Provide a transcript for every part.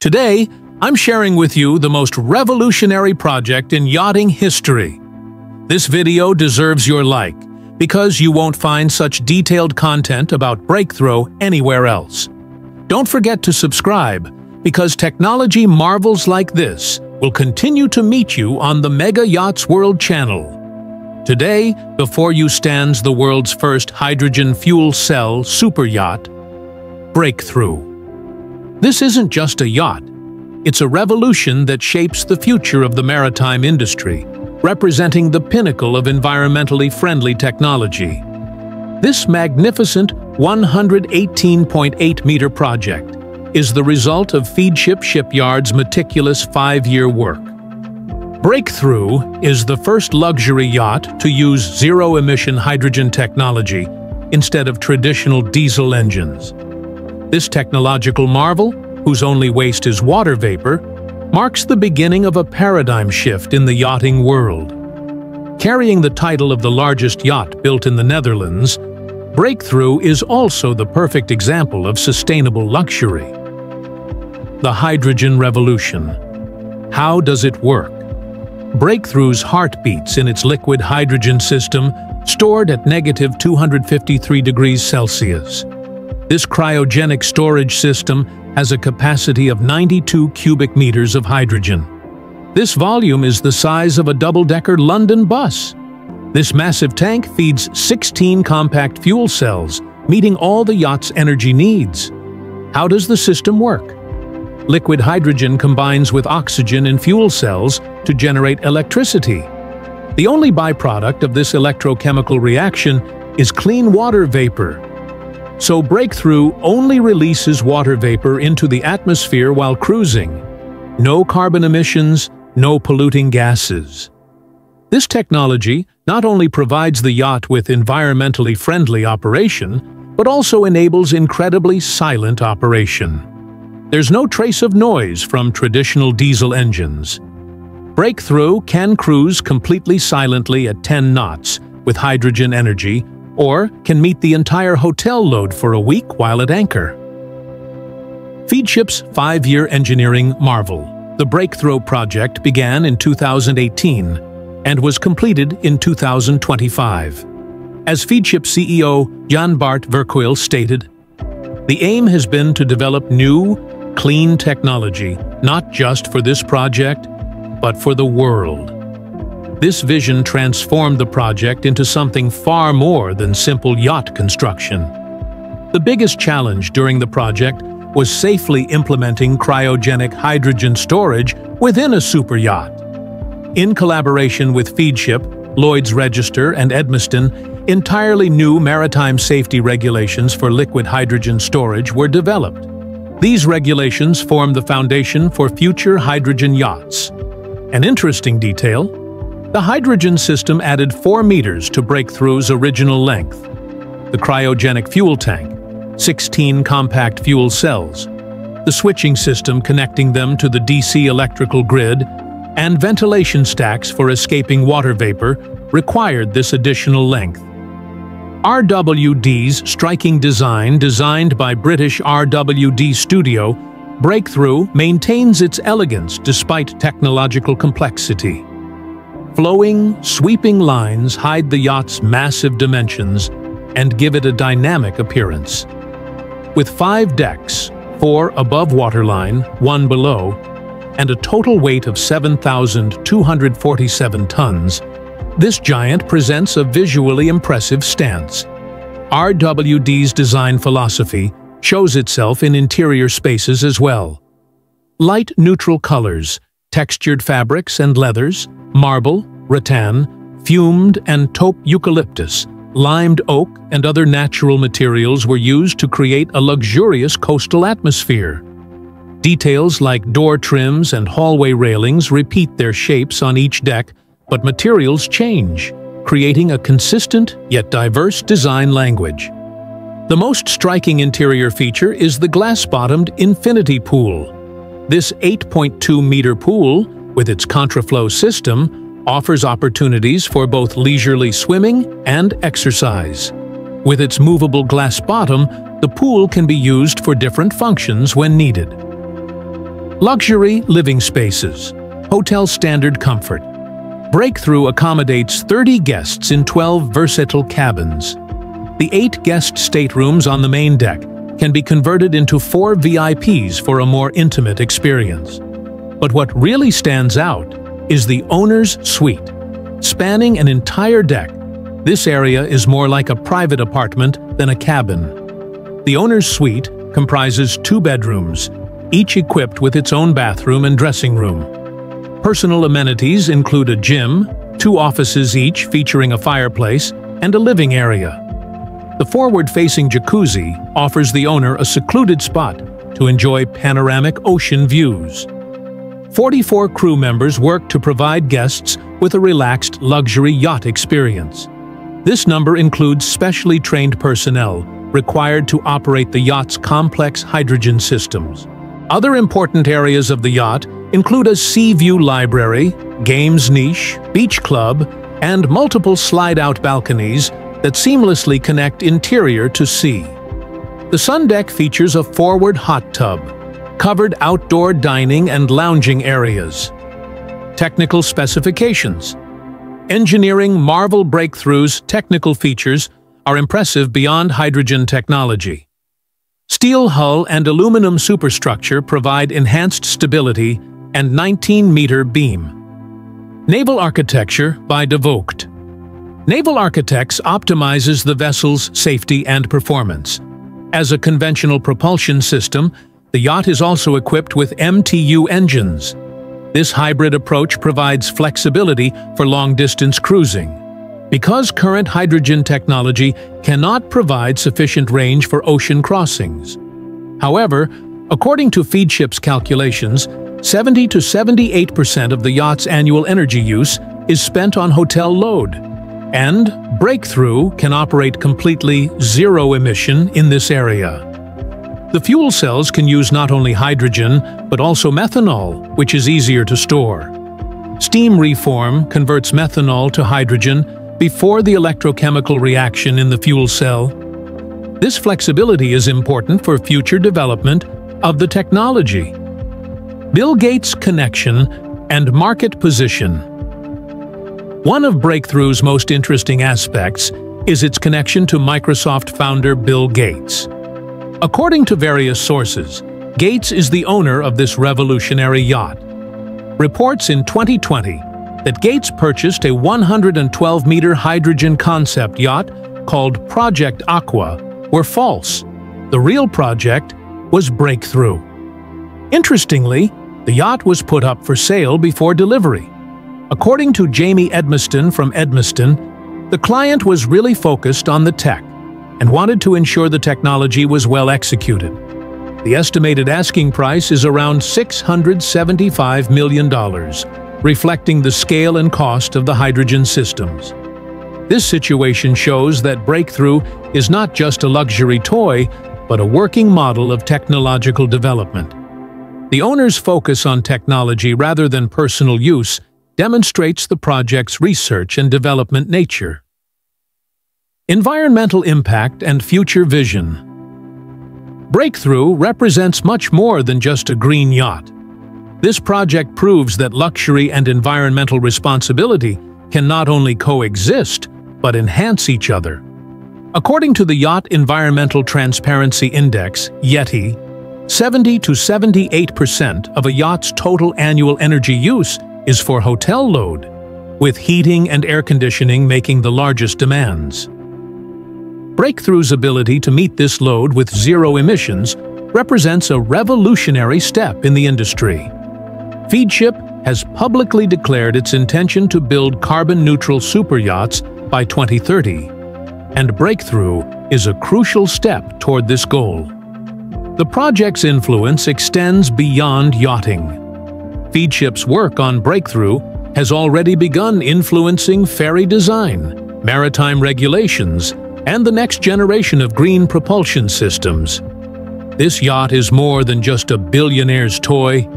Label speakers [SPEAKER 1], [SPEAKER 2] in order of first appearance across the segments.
[SPEAKER 1] Today, I'm sharing with you the most revolutionary project in yachting history. This video deserves your like, because you won't find such detailed content about Breakthrough anywhere else. Don't forget to subscribe, because technology marvels like this will continue to meet you on the Mega Yachts World channel. Today, before you stands the world's first hydrogen fuel cell super yacht, Breakthrough. This isn't just a yacht. It's a revolution that shapes the future of the maritime industry, representing the pinnacle of environmentally friendly technology. This magnificent 118.8-meter project is the result of Feadship Shipyard's meticulous five-year work. Breakthrough is the first luxury yacht to use zero-emission hydrogen technology instead of traditional diesel engines. This technological marvel, whose only waste is water vapor, marks the beginning of a paradigm shift in the yachting world. Carrying the title of the largest yacht built in the Netherlands, Breakthrough is also the perfect example of sustainable luxury. The Hydrogen Revolution. How does it work? Breakthrough's heart beats in its liquid hydrogen system stored at negative 253 degrees Celsius. This cryogenic storage system has a capacity of 92 cubic meters of hydrogen. This volume is the size of a double-decker London bus. This massive tank feeds 16 compact fuel cells, meeting all the yacht's energy needs. How does the system work? Liquid hydrogen combines with oxygen in fuel cells to generate electricity. The only byproduct of this electrochemical reaction is clean water vapor, so Breakthrough only releases water vapor into the atmosphere while cruising. No carbon emissions, no polluting gases. This technology not only provides the yacht with environmentally friendly operation, but also enables incredibly silent operation. There's no trace of noise from traditional diesel engines. Breakthrough can cruise completely silently at 10 knots with hydrogen energy or can meet the entire hotel load for a week while at anchor. Feadship's five-year engineering marvel, the Breakthrough project began in 2018 and was completed in 2025. As Feadship CEO Jan Bart Verkuyl stated, the aim has been to develop new, clean technology, not just for this project, but for the world. This vision transformed the project into something far more than simple yacht construction. The biggest challenge during the project was safely implementing cryogenic hydrogen storage within a super yacht. In collaboration with Feadship, Lloyd's Register, and Edmiston, entirely new maritime safety regulations for liquid hydrogen storage were developed. These regulations form the foundation for future hydrogen yachts. An interesting detail, the hydrogen system added 4 meters to Breakthrough's original length. The cryogenic fuel tank, 16 compact fuel cells, the switching system connecting them to the DC electrical grid, and ventilation stacks for escaping water vapor required this additional length. RWD's striking design, designed by British RWD Studio, Breakthrough maintains its elegance despite technological complexity. Flowing, sweeping lines hide the yacht's massive dimensions and give it a dynamic appearance. With five decks, four above waterline, one below, and a total weight of 7,247 tons, this giant presents a visually impressive stance. RWD's design philosophy shows itself in interior spaces as well. Light neutral colors, textured fabrics and leathers, marble, rattan, fumed and taupe eucalyptus, limed oak, and other natural materials were used to create a luxurious coastal atmosphere. Details like door trims and hallway railings repeat their shapes on each deck, but materials change, creating a consistent yet diverse design language. The most striking interior feature is the glass-bottomed infinity pool. This 8.2-meter pool, with its contraflow system, offers opportunities for both leisurely swimming and exercise. With its movable glass bottom, the pool can be used for different functions when needed. Luxury living spaces. Hotel standard comfort. Breakthrough accommodates 30 guests in 12 versatile cabins. The eight guest staterooms on the main deck can be converted into four VIPs for a more intimate experience. But what really stands out is the owner's suite. Spanning an entire deck, this area is more like a private apartment than a cabin. The owner's suite comprises two bedrooms, each equipped with its own bathroom and dressing room. Personal amenities include a gym, two offices each featuring a fireplace, and a living area. The forward-facing jacuzzi offers the owner a secluded spot to enjoy panoramic ocean views. 44 crew members work to provide guests with a relaxed luxury yacht experience. This number includes specially trained personnel required to operate the yacht's complex hydrogen systems. Other important areas of the yacht include a sea view library, games niche, beach club, and multiple slide-out balconies that seamlessly connect interior to sea. The sun deck features a forward hot tub, covered outdoor dining and lounging areas. Technical specifications. Engineering Marvel Breakthrough's technical features are impressive beyond hydrogen technology. Steel hull and aluminum superstructure provide enhanced stability and 19-meter beam. Naval Architecture by De Voogt Naval Architects optimizes the vessel's safety and performance. As a conventional propulsion system, the yacht is also equipped with MTU engines. This hybrid approach provides flexibility for long-distance cruising. Because current hydrogen technology cannot provide sufficient range for ocean crossings. However, according to Feadship's calculations, 70 to 78% of the yacht's annual energy use is spent on hotel load, and Breakthrough can operate completely zero emission in this area. The fuel cells can use not only hydrogen, but also methanol, which is easier to store. Steam reform converts methanol to hydrogen before the electrochemical reaction in the fuel cell. This flexibility is important for future development of the technology. Bill Gates' connection and market position. One of Breakthrough's most interesting aspects is its connection to Microsoft founder Bill Gates. According to various sources, Gates is the owner of this revolutionary yacht. Reports in 2020 that Gates purchased a 112-meter hydrogen concept yacht called Project Aqua were false. The real project was Breakthrough. Interestingly, the yacht was put up for sale before delivery. According to Jamie Edmiston from Edmiston, the client was really focused on the tech and wanted to ensure the technology was well executed. The estimated asking price is around $675 million, reflecting the scale and cost of the hydrogen systems. This situation shows that Breakthrough is not just a luxury toy, but a working model of technological development. The owner's focus on technology rather than personal use demonstrates the project's research and development nature. Environmental impact and future vision. Breakthrough represents much more than just a green yacht. This project proves that luxury and environmental responsibility can not only coexist, but enhance each other. According to the Yacht Environmental Transparency Index, YETI, 70 to 78% of a yacht's total annual energy use is for hotel load, with heating and air conditioning making the largest demands. Breakthrough's ability to meet this load with zero emissions represents a revolutionary step in the industry. Feadship has publicly declared its intention to build carbon-neutral superyachts by 2030, and Breakthrough is a crucial step toward this goal. The project's influence extends beyond yachting. Feadship's work on Breakthrough has already begun influencing ferry design, maritime regulations, and the next generation of green propulsion systems. This yacht is more than just a billionaire's toy.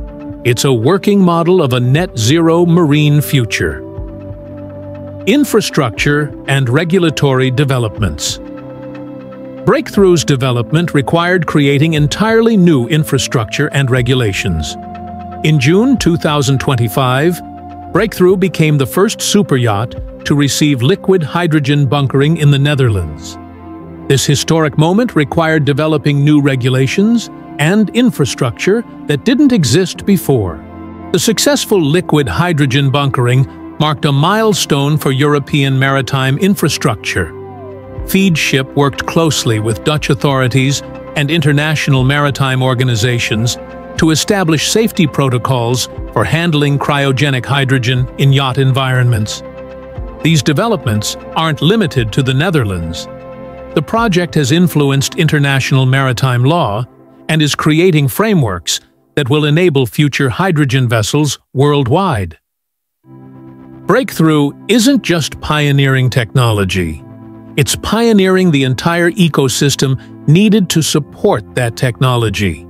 [SPEAKER 1] It's a working model of a net-zero marine future. Infrastructure and regulatory developments Breakthrough's development required creating entirely new infrastructure and regulations. In June 2025, Breakthrough became the first superyacht to receive liquid hydrogen bunkering in the Netherlands. This historic moment required developing new regulations and infrastructure that didn't exist before. The successful liquid hydrogen bunkering marked a milestone for European maritime infrastructure. Feadship worked closely with Dutch authorities and international maritime organizations to establish safety protocols for handling cryogenic hydrogen in yacht environments. These developments aren't limited to the Netherlands. The project has influenced international maritime law and is creating frameworks that will enable future hydrogen vessels worldwide. Breakthrough isn't just pioneering technology. It's pioneering the entire ecosystem needed to support that technology.